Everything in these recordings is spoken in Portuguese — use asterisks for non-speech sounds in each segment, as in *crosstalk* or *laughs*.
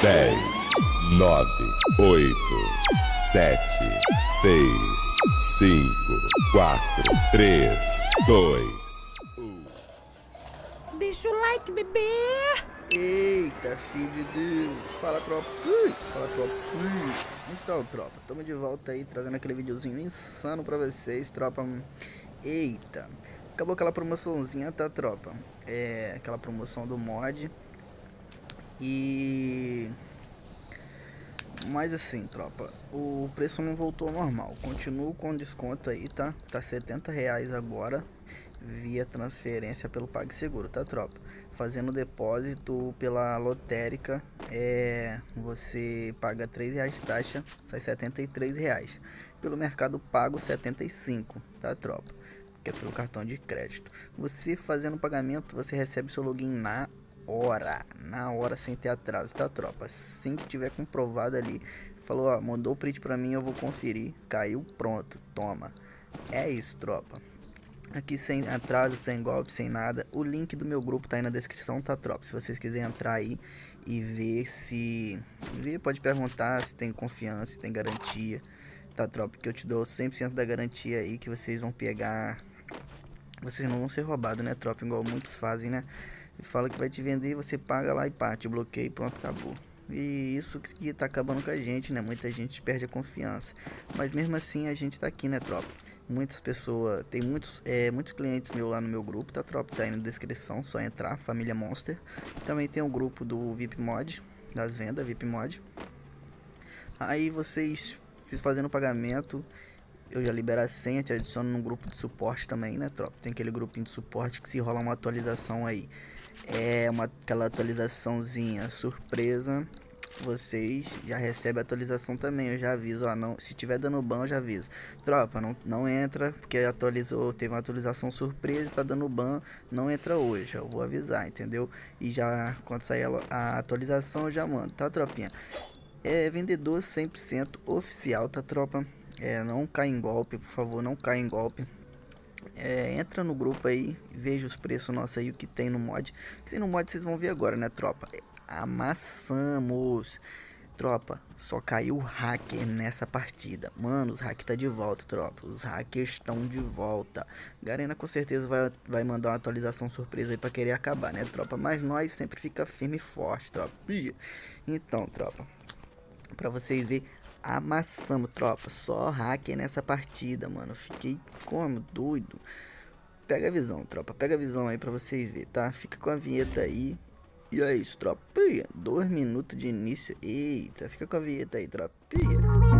10, 9, 8, 7, 6, 5, 4, 3, 2, 1. Deixa o like, bebê! Eita, filho de Deus. Fala, tropa. Fala, tropa. Então, tropa, tamo de volta aí, trazendo aquele videozinho insano pra vocês, tropa. Eita. Acabou aquela promoçãozinha, tá, tropa? É, aquela promoção do mod. E... Mas assim, tropa, o preço não voltou ao normal. Continuo com desconto aí, tá? Tá 70 reais agora via transferência pelo PagSeguro, tá, tropa? Fazendo depósito pela lotérica, é, você paga 3 reais de taxa, sai 73 reais. Pelo Mercado Pago, 75, tá, tropa? Que é pelo cartão de crédito. Você fazendo pagamento, você recebe seu login na hora, na hora sem ter atraso, tá, tropa? Assim que tiver comprovado ali, falou, ó, mandou o print pra mim, eu vou conferir, caiu, pronto, toma. É isso, tropa. Aqui sem atraso, sem golpe, sem nada. O link do meu grupo tá aí na descrição, tá, tropa? Se vocês quiserem entrar aí e ver se... Ver, pode perguntar se tem confiança, se tem garantia, tá, tropa? Que eu te dou 100% da garantia aí que vocês vão pegar... Vocês não vão ser roubados, né, tropa? Igual muitos fazem, né? E fala que vai te vender, você paga lá e parte, bloqueia e pronto, acabou. E isso que tá acabando com a gente, né? Muita gente perde a confiança. Mas mesmo assim a gente tá aqui, né, tropa? Muitas pessoas, tem muitos, é, muitos clientes meus lá no meu grupo, tá tropa? Tá aí na descrição, só entrar, Família Monster. Também tem o grupo do VIP Mod, das vendas, VIP Mod. Aí vocês fiz fazendo o pagamento, eu já libero a senha, te adiciono no grupo de suporte também, né, tropa? Tem aquele grupinho de suporte que se rola uma atualização aí. É uma aquela atualizaçãozinha surpresa vocês já recebem a atualização também. Eu já aviso, ó, não, se tiver dando ban, eu já aviso. Tropa, não, não entra, porque atualizou, teve uma atualização surpresa, está dando ban, não entra hoje. Eu vou avisar, entendeu? E já quando sair a, a atualização, eu já mando, tá, tropinha? É vendedor 100% oficial, tá, tropa? É, não cai em golpe, por favor, não cai em golpe. É, entra no grupo aí, veja os preços nossos aí, o que tem no mod. O que tem no mod vocês vão ver agora, né, tropa? Amassamos. Tropa, só caiu hacker nessa partida. Mano, os hackers tá de volta, tropa. Os hackers estão de volta. Garena com certeza vai, vai mandar uma atualização surpresa aí pra querer acabar, né, tropa? Mas nós sempre fica firme e forte, tropa. Então, tropa, pra vocês verem, amassamos, tropa. Só hacker nessa partida, mano. Fiquei como? Doido. Pega a visão, tropa. Pega a visão aí pra vocês verem, tá? Fica com a vinheta aí. E aí, tropinha? Dois minutos de início. Eita, fica com a vinheta aí, tropinha.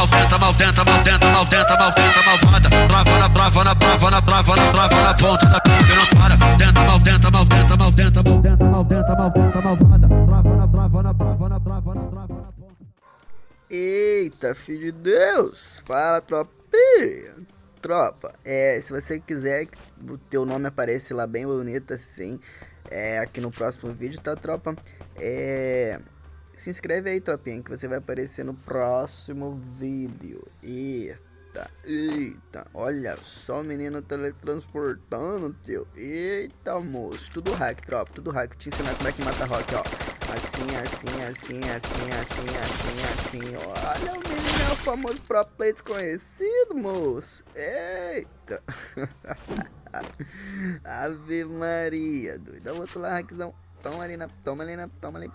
Maltenta, maltenta, maltenta, maltenta, maltenta, maltenta, malvada. Brava na, brava na, brava na, brava na, brava na ponta da pica, não para. Tenta, maltenta, maltenta, maltenta, maltenta, maltenta, maltenta, malvada. Brava na, brava na, brava na, brava na, brava na ponta. Eita, filho de Deus! Fala, tropinha! Tropa, é, se você quiser que o teu nome apareça lá bem bonito assim, é, aqui no próximo vídeo, tá, tropa? É se inscreve aí, tropinha, que você vai aparecer no próximo vídeo. Eita, eita, olha só o menino teletransportando, tio. Eita, moço, tudo hack, tropa, tudo hack. Te ensinar como é que mata rock, ó. Assim, assim, assim, assim, assim, assim, assim. Olha o menino é o famoso pro play desconhecido, moço. Eita. *laughs* Ave Maria, doido. Outro lá, hackzão. Toma ali na, toma ali na, toma ali.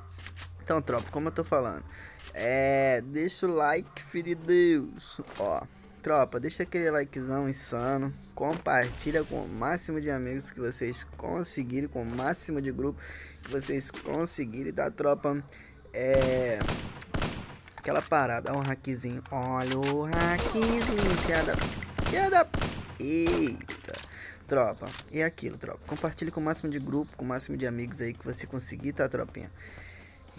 Então, tropa, como eu tô falando, é, deixa o like, filho de Deus, ó, tropa, deixa aquele likezão insano, compartilha com o máximo de amigos que vocês conseguirem, com o máximo de grupo que vocês conseguirem, tá, tropa, é, aquela parada, um hackzinho, olha o hackzinho, piada, piada, eita, tropa, e aquilo, tropa, compartilhe com o máximo de grupo, com o máximo de amigos aí que você conseguir, tá, tropinha,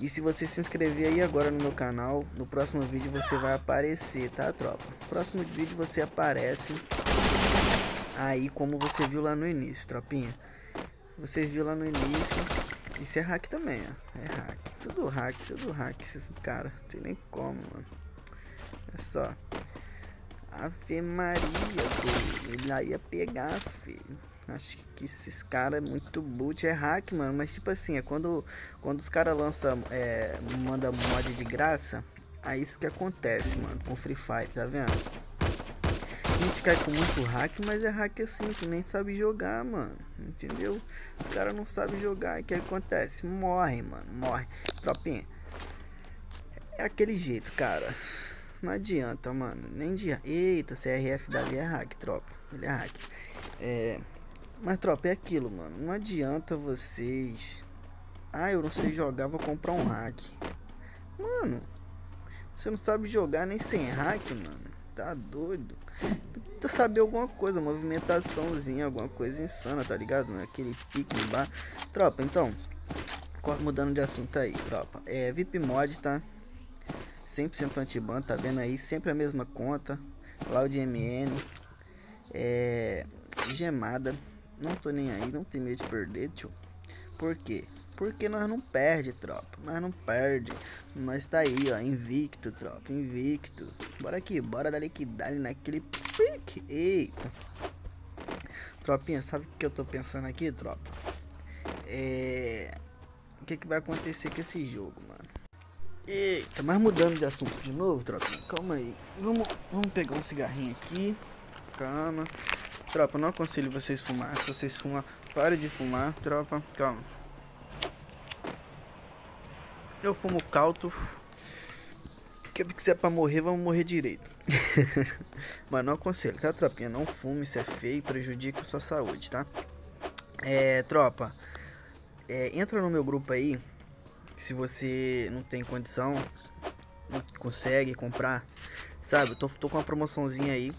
e se você se inscrever aí agora no meu canal, no próximo vídeo você vai aparecer, tá, tropa? No próximo vídeo você aparece aí como você viu lá no início, tropinha. Você viu lá no início, Isso é hack também, ó. É hack. Tudo hack, tudo hack, esses cara. Não tem nem como, mano. É só. Ave Maria, doido. Ele lá ia pegar, filho. Acho que esses caras é muito boot, é hack, mano. Mas tipo assim, é quando, quando os caras lançam, é, manda mod de graça, aí isso que acontece, mano, com Free Fire, tá vendo? A gente cai com muito hack, mas é hack assim, que nem sabe jogar, mano. Entendeu? Os caras não sabem jogar. O que acontece? Morre, mano. Morre. Tropinha. É aquele jeito, cara. Não adianta, mano. Nem de. Eita, CRF dali é hack, tropa. Ele é hack. É. Mas, tropa, é aquilo, mano. Não adianta vocês. Ah, eu não sei jogar, vou comprar um hack. Mano, você não sabe jogar nem sem hack, mano. Tá doido? Tenta saber alguma coisa, movimentaçãozinha, alguma coisa insana, tá ligado? Aquele pique no bar. Tropa, então. Mudando de assunto aí, tropa. É, VIP Mod, tá? 100% antiban, tá vendo aí? Sempre a mesma conta. Cloud MN. É. Gemada. Não tô nem aí, não tem medo de perder, tio. Por quê? Porque nós não perde, tropa. Nós não perde. Nós tá aí, ó, invicto, tropa. Invicto. Bora aqui, bora dar liquidade naquele pique. Eita. Tropinha, sabe o que eu tô pensando aqui, tropa? É... O que que vai acontecer com esse jogo, mano? Eita, mas mudando de assunto de novo, tropa. Calma aí. Vamos, vamos pegar um cigarrinho aqui. Calma. Tropa, não aconselho vocês fumar. Se vocês fumam, pare de fumar, tropa. Calma. Eu fumo calto. Que se é pra morrer, vamos morrer direito. *laughs* Mas não aconselho, tá, tropinha? Não fume, isso é feio, prejudica a sua saúde, tá? É, tropa. É, entra no meu grupo aí. Se você não tem condição, não consegue comprar, sabe? Eu tô, tô com uma promoçãozinha aí.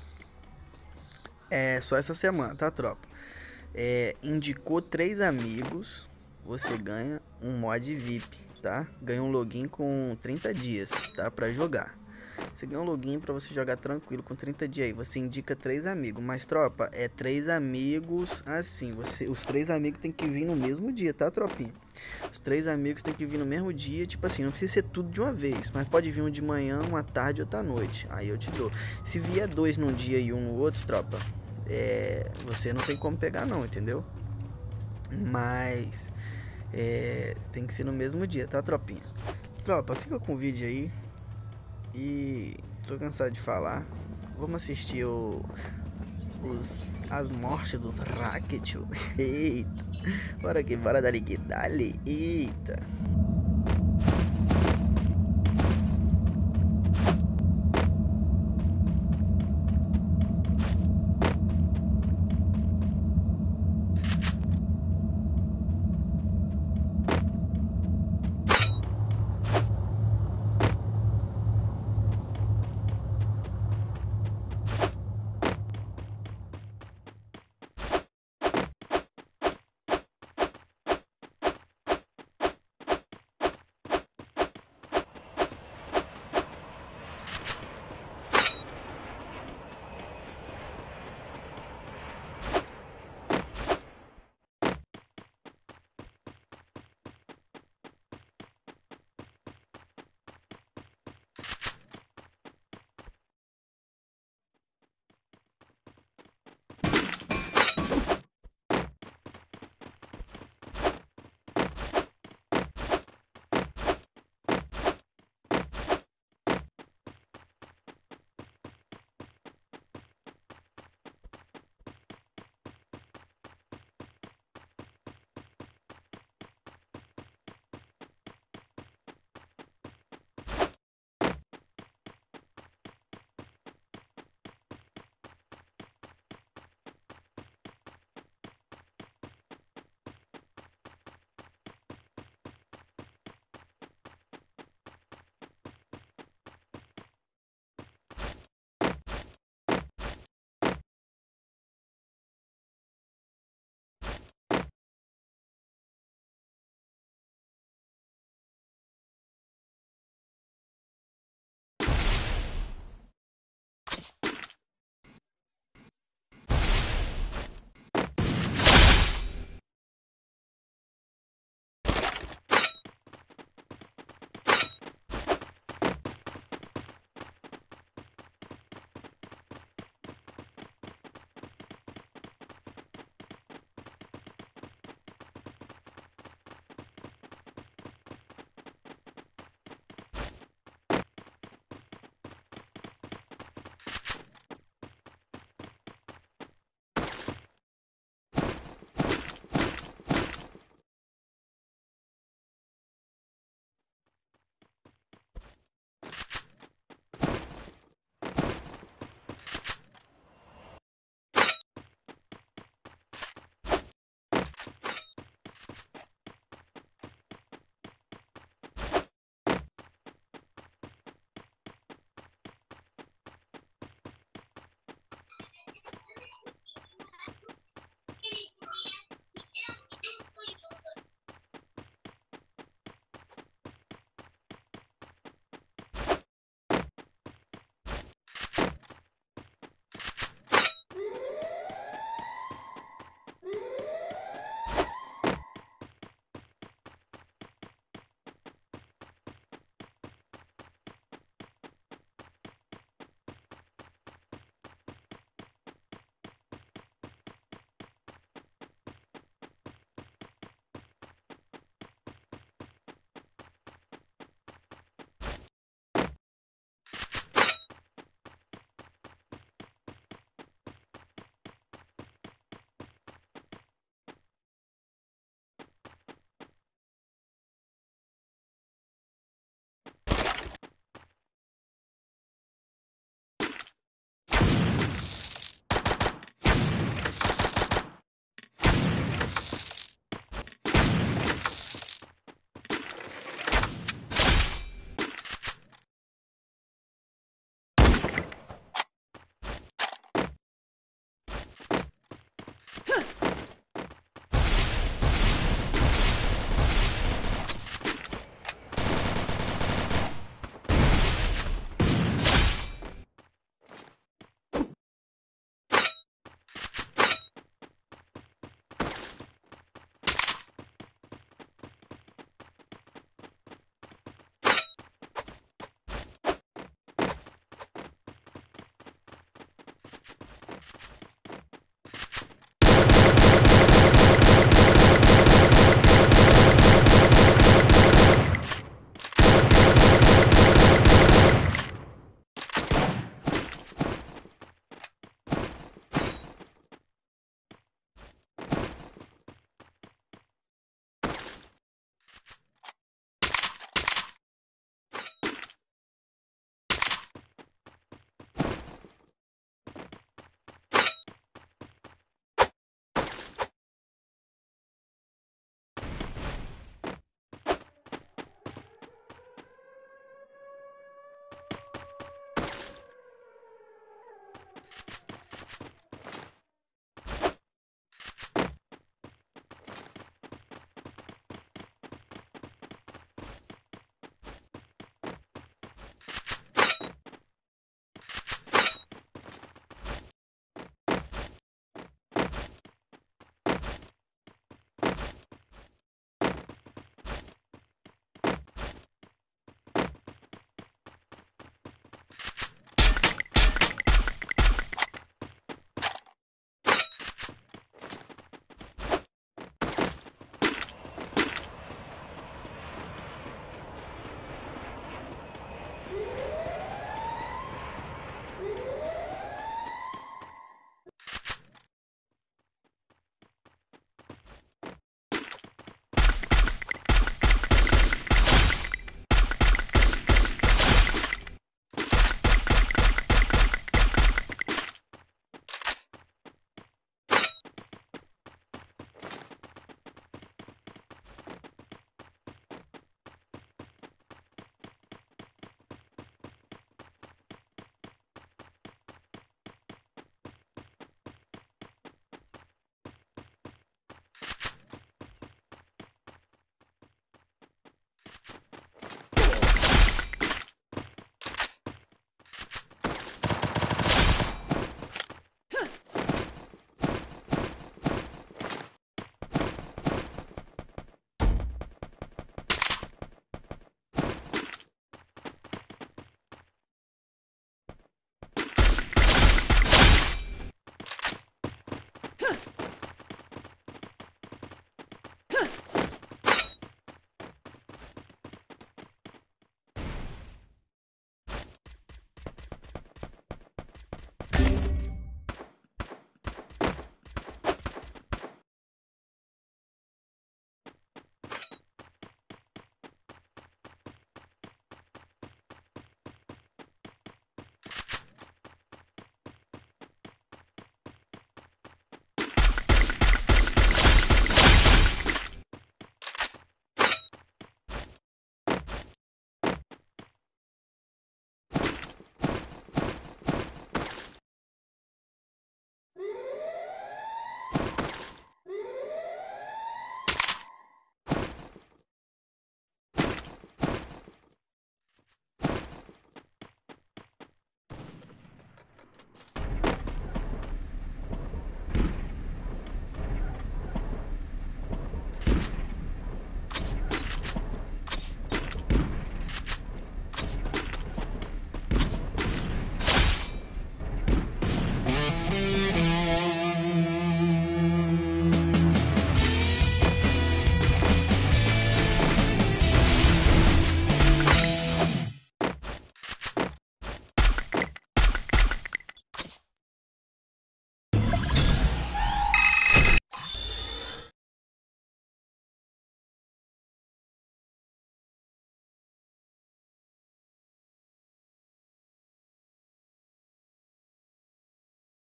É só essa semana, tá, tropa? É, indicou três amigos, você ganha um mod VIP tá? Ganha um login com 30 dias, tá? Pra jogar. Você ganha um login para você jogar tranquilo com 30 dias aí. Você indica três amigos. Mas, tropa, é três amigos assim. Você, os três amigos tem que vir no mesmo dia, tá, tropinha? Os três amigos tem que vir no mesmo dia. Tipo assim, não precisa ser tudo de uma vez. Mas pode vir um de manhã, uma tarde outra noite. Aí eu te dou. Se vier dois num dia e um no outro, tropa, é, você não tem como pegar, não, entendeu? Mas. É, tem que ser no mesmo dia, tá, tropinha? Tropa, fica com o vídeo aí. E tô cansado de falar. Vamos assistir o, os, as mortes dos Racket. *laughs* Eita. Bora aqui, bora dali que dali. Eita.